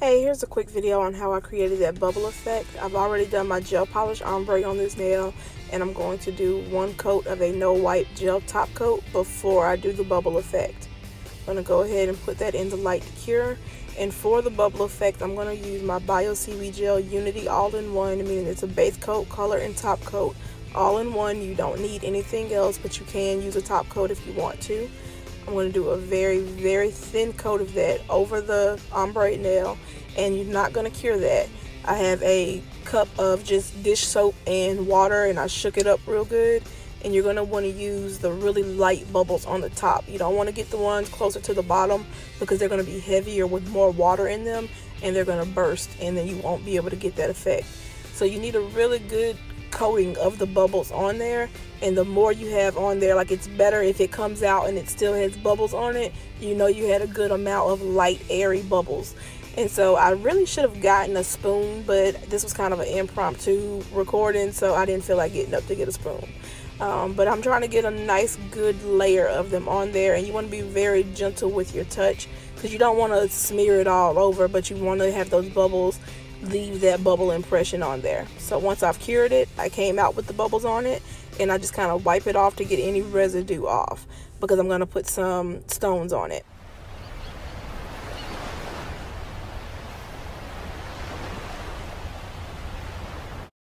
Hey, here's a quick video on how I created that bubble effect. I've already done my gel polish ombre on this nail and I'm going to do one coat of a no wipe gel top coat before I do the bubble effect. I'm going to go ahead and put that in the light to cure and for the bubble effect I'm going to use my Bio Seaweed Gel Unity all-in-one meaning it's a base coat, color, and top coat all in one. You don't need anything else but you can use a top coat if you want to. I'm going to do a very, very thin coat of that over the ombre nail and you're not going to cure that. I have a cup of just dish soap and water and I shook it up real good and you're going to want to use the really light bubbles on the top. You don't want to get the ones closer to the bottom because they're going to be heavier with more water in them and they're going to burst and then you won't be able to get that effect. So you need a really good coating of the bubbles on there and the more you have on there like it's better if it comes out and it still has bubbles on it. You know you had a good amount of light airy bubbles. And so I really should have gotten a spoon but this was kind of an impromptu recording so I didn't feel like getting up to get a spoon. Um, but I'm trying to get a nice good layer of them on there and you want to be very gentle with your touch because you don't want to smear it all over but you want to have those bubbles leave that bubble impression on there. So once I've cured it, I came out with the bubbles on it and I just kind of wipe it off to get any residue off because I'm going to put some stones on it.